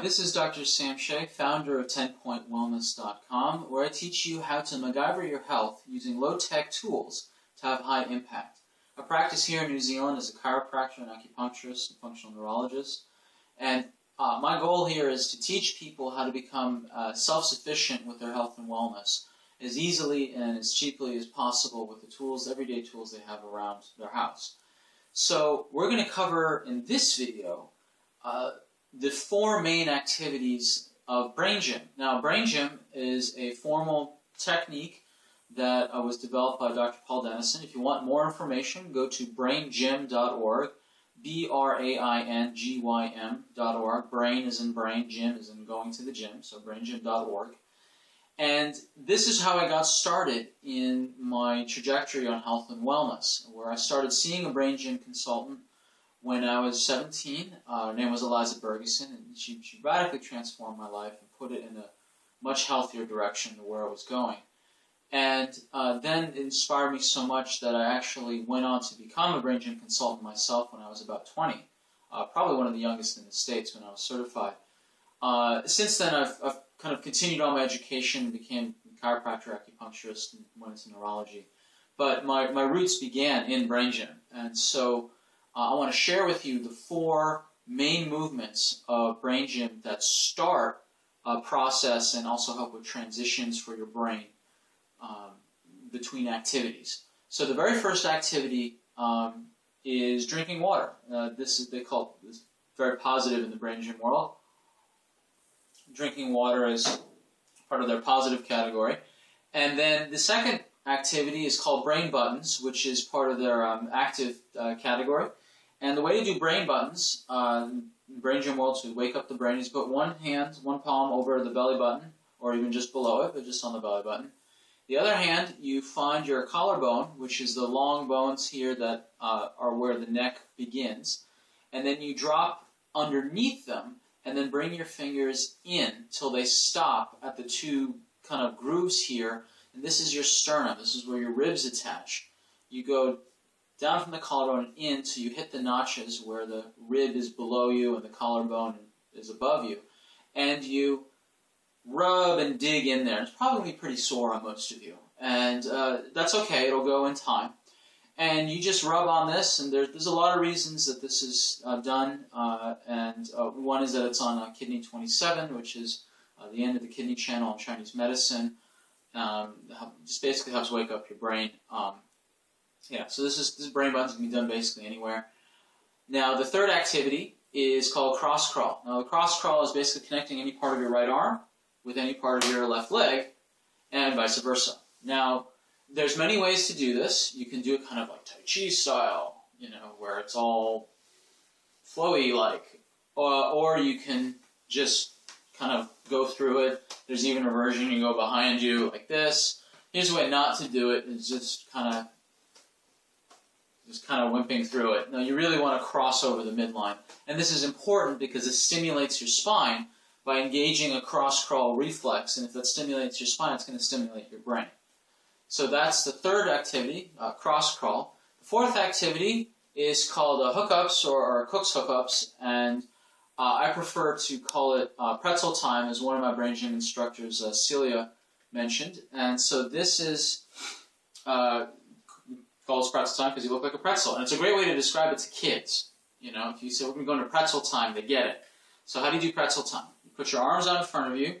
This is Dr. Sam Shay, founder of 10pointwellness.com, where I teach you how to MacGyver your health using low-tech tools to have high impact. I practice here in New Zealand as a chiropractor and acupuncturist and functional neurologist, and uh, my goal here is to teach people how to become uh, self-sufficient with their health and wellness as easily and as cheaply as possible with the tools, everyday tools they have around their house. So we're going to cover in this video uh, the four main activities of Brain Gym. Now, Brain Gym is a formal technique that uh, was developed by Dr. Paul Dennison. If you want more information, go to braingym.org, B-R-A-I-N-G-Y-M.org. Brain is in brain, gym is in going to the gym, so braingym.org. And this is how I got started in my trajectory on health and wellness, where I started seeing a brain gym consultant when I was 17. Uh, her name was Eliza Bergeson, and she, she radically transformed my life and put it in a much healthier direction to where I was going. And uh, then inspired me so much that I actually went on to become a brain gym consultant myself when I was about 20. Uh, probably one of the youngest in the States when I was certified. Uh, since then, I've, I've kind of continued on my education, became a chiropractor, acupuncturist, and went into neurology. But my, my roots began in brain gym. And so uh, I want to share with you the four main movements of brain gym that start a process and also help with transitions for your brain um, between activities. So the very first activity um, is drinking water. Uh, this is they call this very positive in the brain gym world drinking water is part of their positive category. And then the second activity is called brain buttons, which is part of their um, active uh, category. And the way to do brain buttons, uh, brain gym world, to wake up the brain, is put one hand, one palm over the belly button, or even just below it, but just on the belly button. The other hand, you find your collarbone, which is the long bones here that uh, are where the neck begins, and then you drop underneath them and then bring your fingers in till they stop at the two kind of grooves here. And this is your sternum. This is where your ribs attach. You go down from the collarbone in till you hit the notches where the rib is below you and the collarbone is above you. And you rub and dig in there. It's probably pretty sore on most of you. And uh, that's okay, it'll go in time and you just rub on this, and there, there's a lot of reasons that this is uh, done, uh, and uh, one is that it's on uh, kidney 27, which is uh, the end of the kidney channel in Chinese medicine. Um, just basically helps wake up your brain. Um, yeah, so this is this brain buttons can be done basically anywhere. Now the third activity is called cross crawl. Now the cross crawl is basically connecting any part of your right arm with any part of your left leg, and vice versa. Now there's many ways to do this. You can do it kind of like Tai Chi style, you know, where it's all flowy like, or you can just kind of go through it. There's even a version you go behind you like this. Here's a way not to do it is just kind of just kind of wimping through it. Now you really want to cross over the midline. And this is important because it stimulates your spine by engaging a cross crawl reflex. And if that stimulates your spine, it's going to stimulate your brain. So that's the third activity, uh, cross crawl. The fourth activity is called uh, hookups or, or Cook's hookups, and uh, I prefer to call it uh, pretzel time, as one of my brain gym instructors, uh, Celia, mentioned. And so this is called pretzel time because you look like a pretzel, and it's a great way to describe it to kids. You know, if you say we're going to pretzel time, they get it. So how do you do pretzel time? You put your arms out in front of you,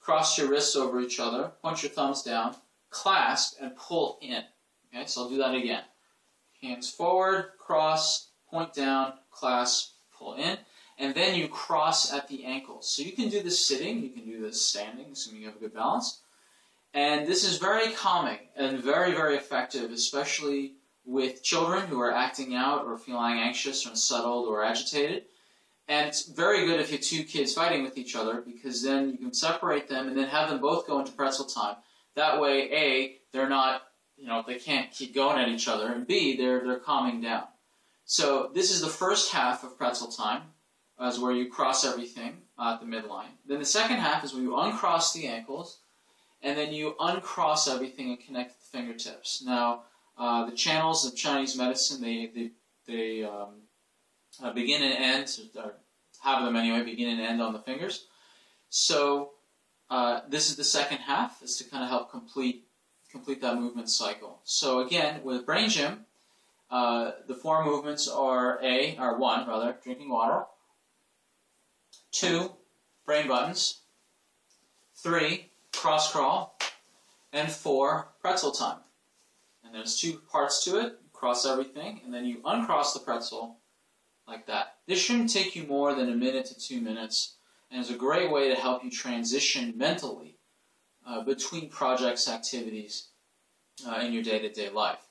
cross your wrists over each other, point your thumbs down clasp and pull in. Okay, so I'll do that again. Hands forward, cross, point down, clasp, pull in. And then you cross at the ankles. So you can do this sitting, you can do this standing, assuming you have a good balance. And this is very calming and very, very effective, especially with children who are acting out or feeling anxious or unsettled or agitated. And it's very good if you have two kids fighting with each other because then you can separate them and then have them both go into pretzel time that way, A, they're not, you know, they can't keep going at each other, and B, they're, they're calming down. So this is the first half of pretzel time, as where you cross everything at the midline. Then the second half is where you uncross the ankles, and then you uncross everything and connect the fingertips. Now, uh, the channels of Chinese medicine, they, they, they um, uh, begin and end, or have them anyway, begin and end on the fingers. So uh, this is the second half, is to kind of help complete complete that movement cycle. So again, with Brain Gym, uh, the four movements are A, or one rather, drinking water. Two, brain buttons. Three, cross crawl. And four, pretzel time. And there's two parts to it. You cross everything, and then you uncross the pretzel like that. This shouldn't take you more than a minute to two minutes, and is a great way to help you transition mentally uh, between projects, activities uh, in your day-to-day life.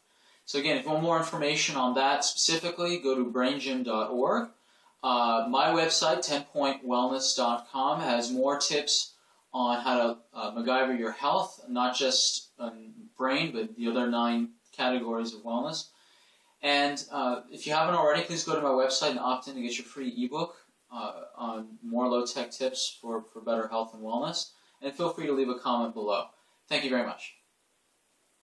So again, if you want more information on that specifically, go to braingym.org. Uh, my website, 10pointwellness.com, has more tips on how to uh, MacGyver your health, not just on brain, but the other nine categories of wellness. And uh, if you haven't already, please go to my website and opt in to get your free ebook uh, on more low tech tips for, for better health and wellness. And feel free to leave a comment below. Thank you very much.